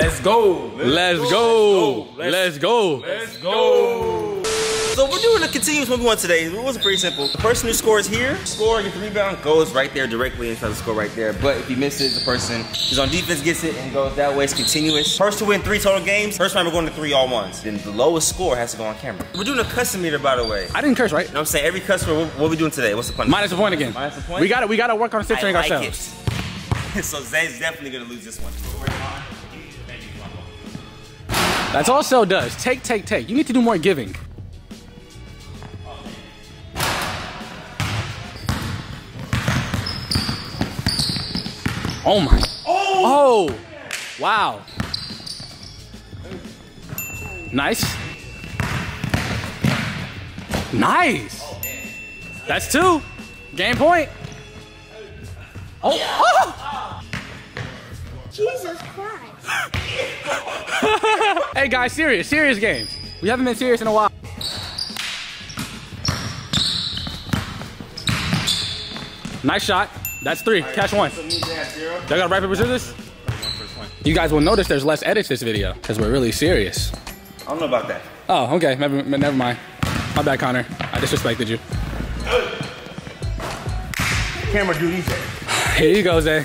Let's go. Let's go. Let's go. Let's go. So we're doing a continuous 1v1 today. It was pretty simple. The person who scores here, score, get the rebound, goes right there directly and tries to score right there. But if he misses, the person who's on defense gets it and goes that way. It's continuous. First to win three total games. First time we're going to three all ones. Then the lowest score has to go on camera. We're doing a custom meter, by the way. I didn't curse, right? You know what I'm saying? Every customer, what, what are we doing today? What's the punishment? Minus a point again. Minus a point? We got to We got to work on censoring like ourselves. it. so Zay's definitely gonna lose this one. That's all Cel does. Take, take, take. You need to do more giving. Oh my. Oh. Wow. Nice. Nice. That's two. Game point. Oh. oh. Jesus Christ. Hey guys, serious, serious game. We haven't been serious in a while. Nice shot. That's three. Catch one. So means they have. Y'all got right paper scissors? You guys will notice there's less edits this video because we're really serious. I don't know about that. Oh, okay. Never, never mind. My bad, Konner. I disrespected you. Camera do these. Here you go, Zay.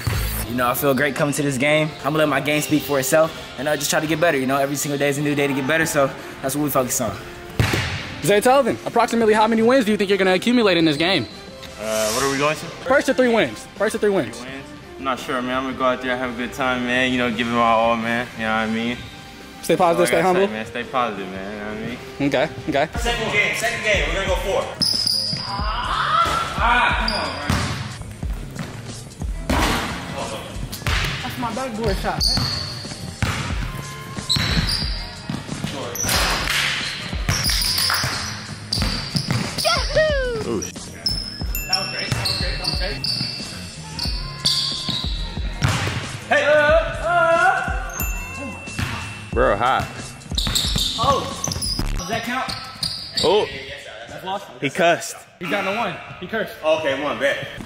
You know, I feel great coming to this game. I'm gonna let my game speak for itself, and I just try to get better. You know, every single day is a new day to get better, so that's what we focus on. Zaytoven, approximately how many wins do you think you're going to accumulate in this game? Uh, what are we going to? First to three wins. First to three wins. Wins? I'm not sure, man. I'm gonna go out there, have a good time, man. You know, give it my all, man. You know what I mean? Stay That's all I positive, stay gotta say, humble. man. Stay positive, man. You know what I mean? Okay, okay. Second game, second game. We're gonna go four. That's my backboard shot, man. That was great. That was great. That was great. Bro, hot. Oh! Does that count? Oh, That's lost. he cussed. He's down to one. He cursed. Okay, one bet.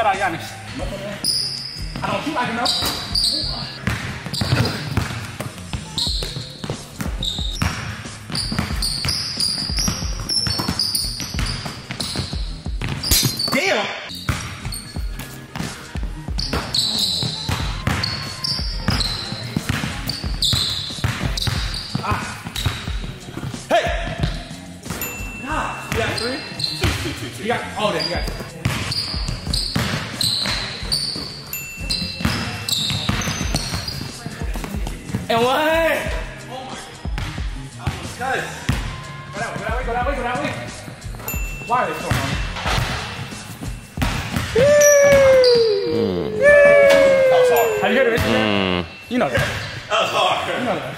Shout out Giannis. I don't shoot like enough. And one. Go that way, go that way, go that way, go that way. Why are they so hard? Have you heard of Instagram? You know that. That was hard. You know that.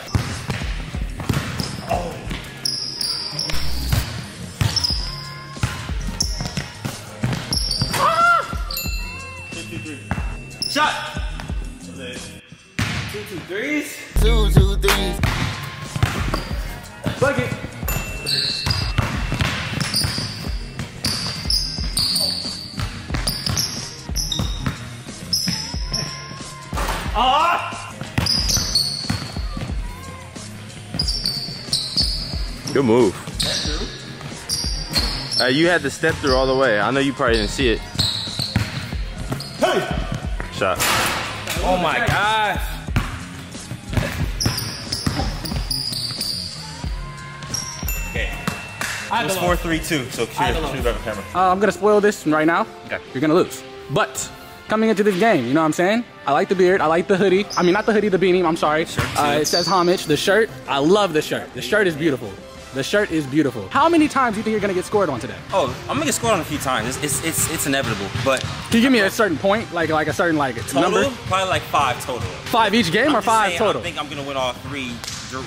Shot. Two, two, threes. Two, two, threes. Bucket. Good move. Uh, you had to step through all the way. I know you probably didn't see it. Shot. Oh my gosh. I It's four, three, two. So shoot it, shoot it up the camera. Uh, I'm gonna spoil this right now. Okay. You're gonna lose. But coming into this game, you know what I'm saying? I like the beard. I like the hoodie. I mean, not the hoodie, the beanie. I'm sorry. Uh, it says homage. The shirt. I love the shirt. The shirt is beautiful. The shirt is beautiful. How many times do you think you're gonna get scored on today? Oh, I'm gonna get scored on a few times. It's it's it's, it's inevitable, but Can you give me a certain point, like like a certain like total number? probably like five total. Five each game I'm or just five saying, total? I think I'm gonna win all three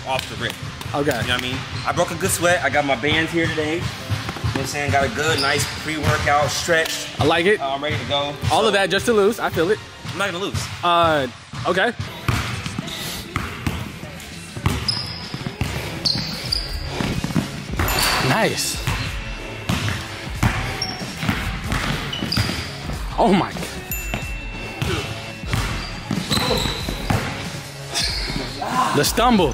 off the rip. Okay. You know what I mean? I broke a good sweat. I got my bands here today. You know what I'm saying? Got a good, nice pre-workout stretch. I like it. Uh, I'm ready to go. All So, of that just to lose. I feel it. I'm not gonna lose. Uh, okay. Nice. Oh my. The stumble.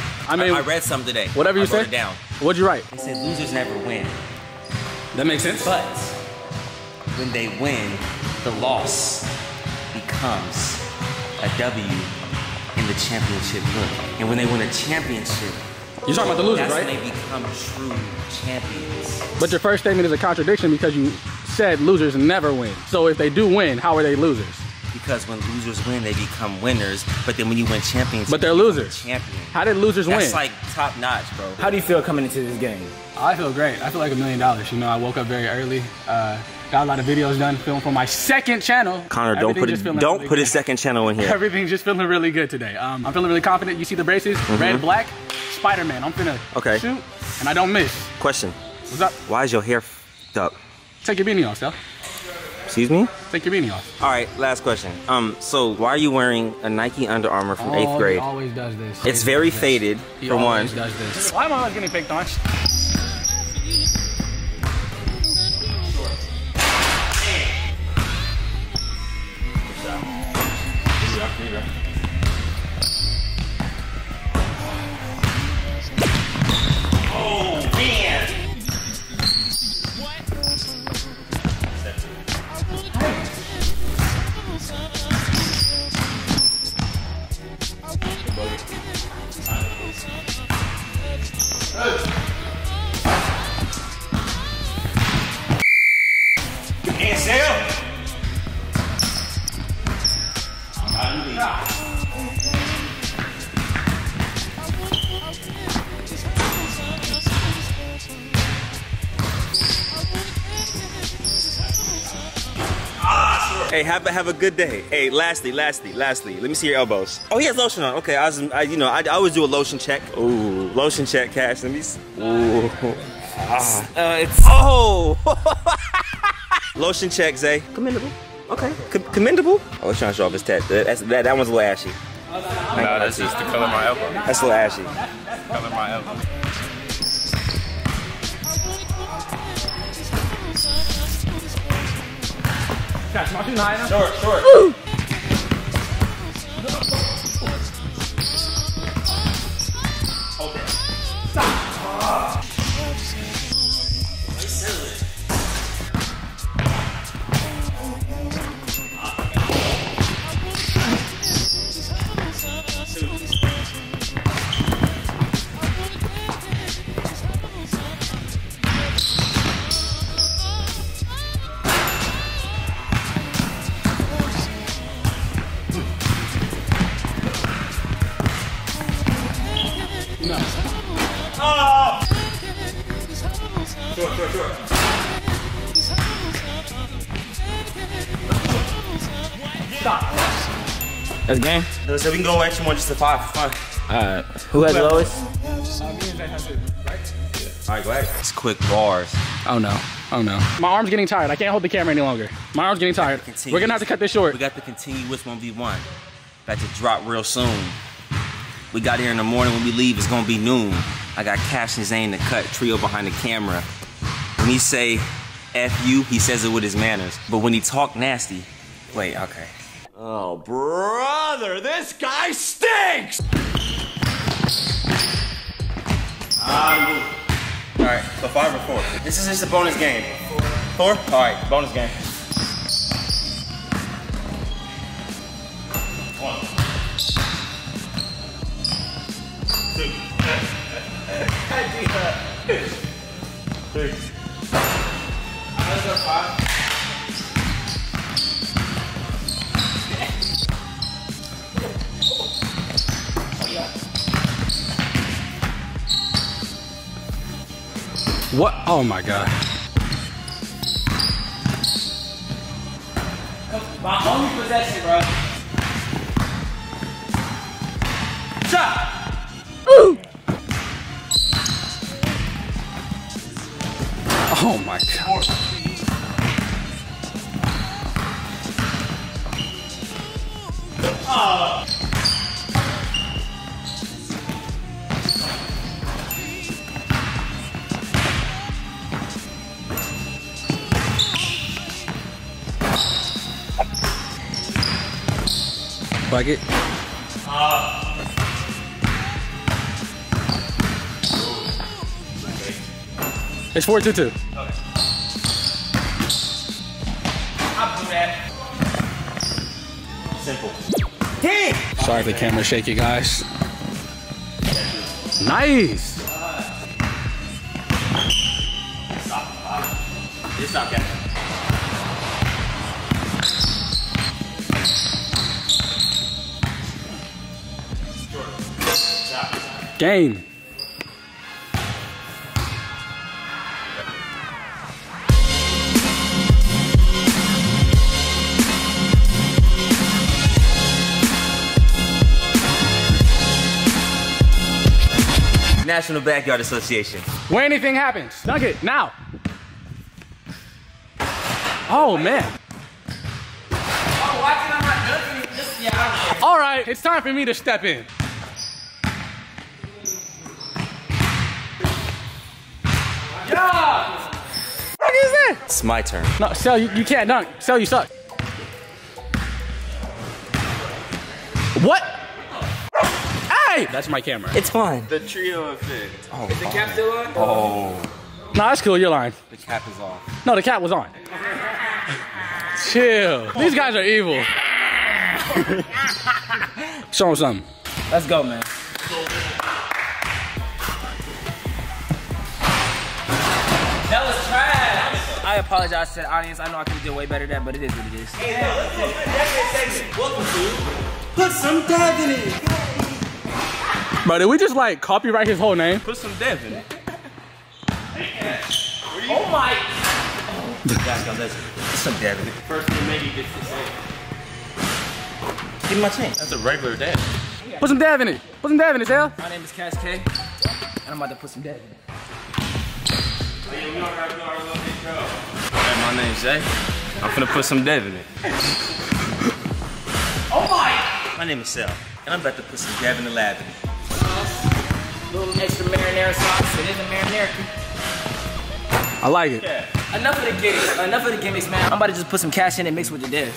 I mean, I read some today. Whatever you I wrote say. it down. what'd you write? They said losers never win, That makes sense. but when they win, the loss becomes a W in the championship book. And when they win a championship, You're talking about the losers, that's right? when they become true champions. But your first statement is a contradiction because you said losers never win. So if they do win, how are they losers? Because when losers win, they become winners. But then when you win champions, But they're you become a losers. Champion. How did losers That's win? like top notch, bro. How do you feel coming into this game? I feel great. I feel like a million dollars. You know, I woke up very early. Uh, got a lot of videos done, filmed for my second channel. Konner, don't put just it, feeling don't really put good. his second channel in here. Everything's just feeling really good today. Um, I'm feeling really confident. You see the braces, red, black, Spider-Man. I'm finna. Okay. shoot, and I don't miss. Question: What's up? Why is your hair f***ed up? Take your beanie off, Sal. Excuse me. Take your beanie off. All right, last question. Um, so why are you wearing a Nike Under Armour from Oh, eighth He grade? always does this. It's very faded, He for one. always does this. Why am I always getting picked on? Hey, have a have a good day. Hey, lastly, lastly, lastly, let me see your elbows. Oh, he has lotion on. Okay, I was, I, you know, I, I always do a lotion check. Ooh, lotion check, Cash. Let me. See. Ooh. Uh, it's Oh. lotion check, Zay. Commendable. Okay. Com- commendable. I was trying to show off his tat. That, that's, that, that one's a little ashy. Nah, that's just the color of my elbow. That's a little ashy. Color of my elbow. Shooting high enough. Short, short. That's game. So we can go extra one just to five for fun. Alright. Who has the lowest? All right, go ahead. It's quick bars. Oh no. Oh no. My arm's getting tired. I can't hold the camera any longer. My arm's getting tired. Continue. We're gonna have to cut this short. We got the continuous 1v1. About to drop real soon. We got here in the morning when we leave, it's gonna be noon. I got Cash and Zane to cut trio behind the camera. When he say F you, he says it with his manners. But when he talk nasty, wait, okay. Oh, brother, this guy stinks! All right, so five or four. This is just a bonus game. Four? All right, bonus game. One. Two. Three. What? Oh my god. My only possession, bro. Shot! Ooh! Oh my god. Bucket. It's 4 2 2. I'll do that. Simple. Sorry if the camera's shaky, guys. Nice. Stop, Captain. Game. National Backyard Association. When anything happens, dunk it now. Oh man. Oh, watching I'm not dunking. Just, yeah, I. All right, it's time for me to step in. Yeah. What is that? It's my turn. No, Cel, you, you can't dunk. Cel, you suck. What? Hey! That's my camera. It's fine. The trio effect. Oh, is the cap still on? Oh, No, that's cool. You're lying. the cap is off. No, the cap was on. Chill. These guys are evil. Show them something. Let's go, man. Apologize to the audience. I know I could have done way better than that, but it is what it is. Put some dev in it. Bro, did we just like copyright his whole name? Put some dev in it. Oh my. Guys, guys, let's put some dab in it. First thing maybe gets to say. Give me my chance. That's a regular dev. Put some Dev in it. Put some Dev in it, Cel. My name is Cash K, and I'm about to put some dead in it. Hey, my name's Jay. I'm finna put some dev in it. Oh my. My name is Cel, and I'm about to put some dab in the lab in it. Little extra marinara sauce. It is a marinara. I like it. Enough of the gimmicks. Enough of the gimmicks, man. I'm about to just put some cash in and mix with the div.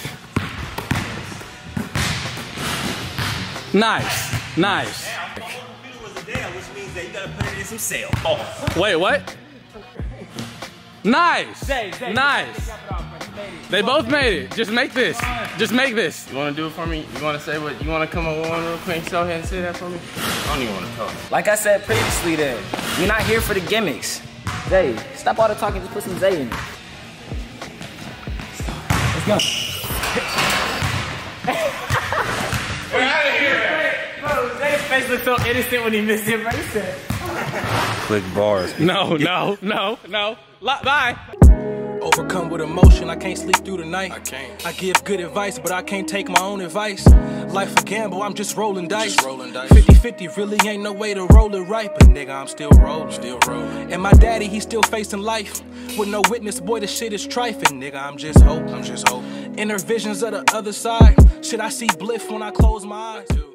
Nice. Nice. which means that you gotta put it in some sale. Oh, Wait, what? Nice. Zay, Zay, Nice. They both made it. Just make this. Just make this. You wanna do it for me? You wanna say what? You wanna come up with one real quick? Go ahead and say that for me. I don't even wanna talk. Like I said previously, then we're not here for the gimmicks. Zay, stop all the talking. Just put some Zay in it. Let's go. We're out of here. Bro, Zay's face looked so innocent when he missed it. Bro, he said. Quick bars. No, no, no, no. Lo- Bye. Overcome with emotion, I can't sleep through the night. I can't. I give good advice, but I can't take my own advice. Life a gamble, I'm just rolling dice. 50 50 really ain't no way to roll it right, but nigga, I'm still rolling. Still rolling. And my daddy, he's still facing life. With no witness, boy, this shit is trifling. Nigga, I'm just hope. I'm just hope. Inner visions of the other side. Should I see bliff when I close my eyes?